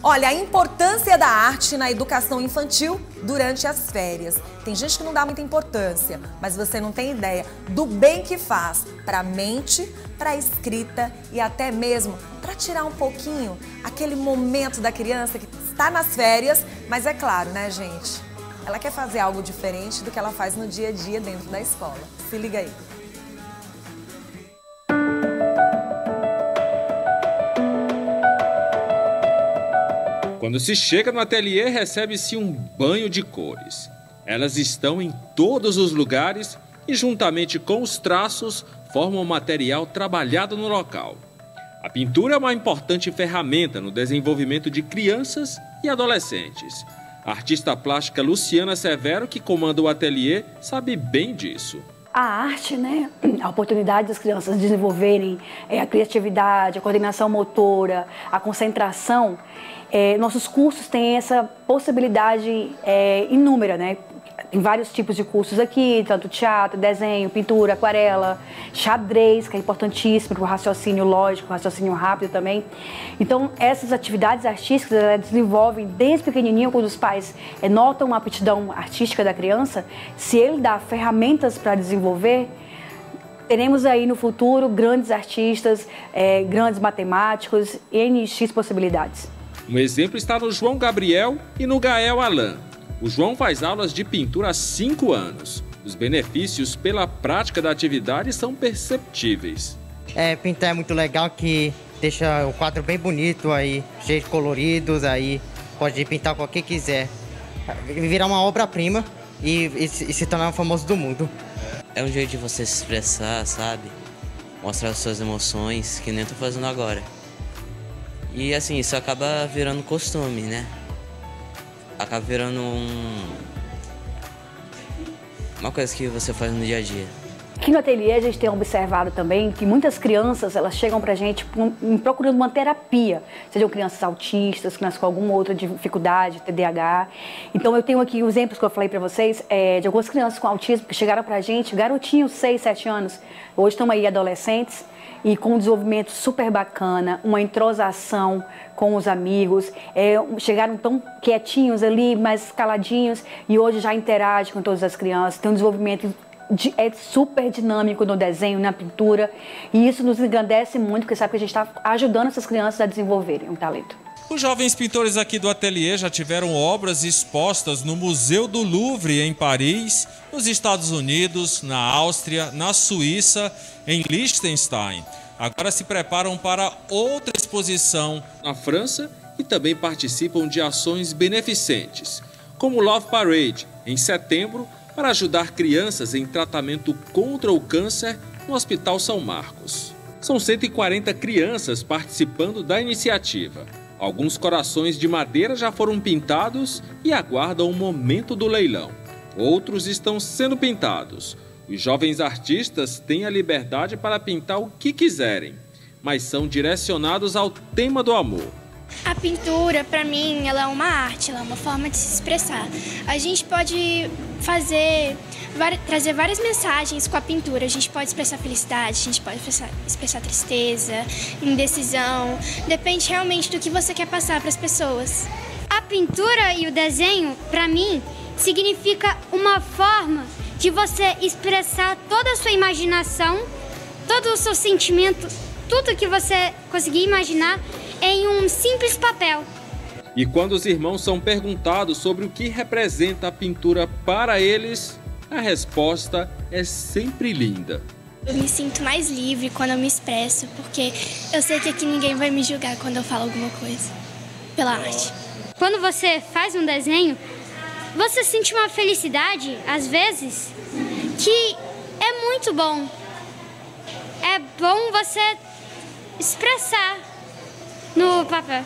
Olha, a importância da arte na educação infantil durante as férias. Tem gente que não dá muita importância, mas você não tem ideia do bem que faz para a mente, para a escrita e até mesmo para tirar um pouquinho aquele momento da criança que está nas férias, mas é claro, né, gente? Ela quer fazer algo diferente do que ela faz no dia a dia dentro da escola. Se liga aí. Quando se chega no ateliê, recebe-se um banho de cores. Elas estão em todos os lugares e, juntamente com os traços, formam o material trabalhado no local. A pintura é uma importante ferramenta no desenvolvimento de crianças e adolescentes. A artista plástica Luciana Severo, que comanda o ateliê, sabe bem disso. A arte, né, a oportunidade das crianças desenvolverem é, a criatividade, a coordenação motora, a concentração, é, nossos cursos têm essa possibilidade é, inúmera, né? Tem vários tipos de cursos aqui, tanto teatro, desenho, pintura, aquarela, xadrez, que é importantíssimo para o raciocínio lógico, raciocínio rápido também. Então, essas atividades artísticas elas desenvolvem desde pequenininho, quando os pais notam a aptidão artística da criança, se ele dá ferramentas para desenvolver, teremos aí no futuro grandes artistas, é, grandes matemáticos, NX possibilidades. Um exemplo está no João Gabriel e no Gael Alain. O João faz aulas de pintura há cinco anos. Os benefícios pela prática da atividade são perceptíveis. É, pintar é muito legal que deixa o quadro bem bonito aí, cheio de coloridos aí, pode pintar qualquer quiser. Virar uma obra-prima e, e, e, se tornar famoso do mundo. É um jeito de você se expressar, sabe? Mostrar suas emoções, que nem eu tô fazendo agora. E assim, isso acaba virando costume, né? Acaba virando um... uma coisa que você faz no dia a dia. Aqui no ateliê a gente tem observado também que muitas crianças elas chegam para a gente procurando uma terapia, sejam crianças autistas, crianças com alguma outra dificuldade, TDAH. Então eu tenho aqui exemplos que eu falei para vocês é, de algumas crianças com autismo que chegaram para a gente, garotinhos, 6, 7 anos, hoje estão aí adolescentes, e com um desenvolvimento super bacana, uma entrosação com os amigos, é, chegaram tão quietinhos ali, mais caladinhos e hoje já interage com todas as crianças, tem um desenvolvimento de, é super dinâmico no desenho, na pintura. E isso nos engrandece muito porque sabe que a gente está ajudando essas crianças a desenvolverem um talento. Os jovens pintores aqui do ateliê já tiveram obras expostas no Museu do Louvre, em Paris, nos Estados Unidos, na Áustria, na Suíça, em Liechtenstein. Agora se preparam para outra exposição na França e também participam de ações beneficentes, como Love Parade, em setembro, para ajudar crianças em tratamento contra o câncer no Hospital São Marcos. São 140 crianças participando da iniciativa. Alguns corações de madeira já foram pintados e aguardam o momento do leilão. Outros estão sendo pintados. Os jovens artistas têm a liberdade para pintar o que quiserem, mas são direcionados ao tema do amor. A pintura, para mim, ela é uma arte, ela é uma forma de se expressar. A gente pode fazer, trazer várias mensagens com a pintura. A gente pode expressar felicidade, a gente pode expressar, expressar tristeza, indecisão. Depende realmente do que você quer passar para as pessoas. A pintura e o desenho, para mim, significa uma forma de você expressar toda a sua imaginação, todo o seu sentimento, tudo que você conseguir imaginar em um simples papel. E quando os irmãos são perguntados sobre o que representa a pintura para eles, a resposta é sempre linda. Eu me sinto mais livre quando eu me expresso, porque eu sei que aqui ninguém vai me julgar quando eu falo alguma coisa pela arte. Quando você faz um desenho, você sente uma felicidade, às vezes, que é muito bom. É bom você expressar no papel.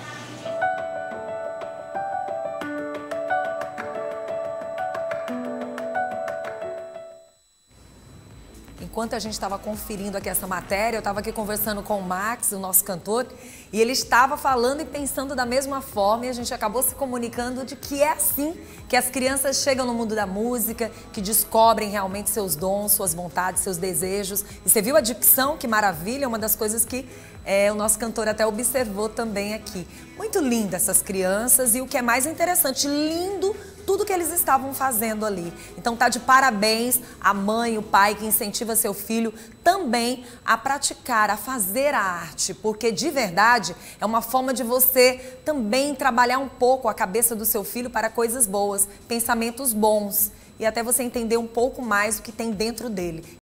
Enquanto a gente estava conferindo aqui essa matéria, eu estava aqui conversando com o Max, o nosso cantor, e ele estava falando e pensando da mesma forma, e a gente acabou se comunicando de que é assim que as crianças chegam no mundo da música, que descobrem realmente seus dons, suas vontades, seus desejos. E você viu a dicção, que maravilha, uma das coisas que é, o nosso cantor até observou também aqui. Muito linda essas crianças e o que é mais interessante, lindo tudo que eles estavam fazendo ali. Então tá de parabéns a mãe, o pai que incentiva seu filho também a praticar, a fazer a arte, porque de verdade é uma forma de você também trabalhar um pouco a cabeça do seu filho para coisas boas, pensamentos bons e até você entender um pouco mais o que tem dentro dele.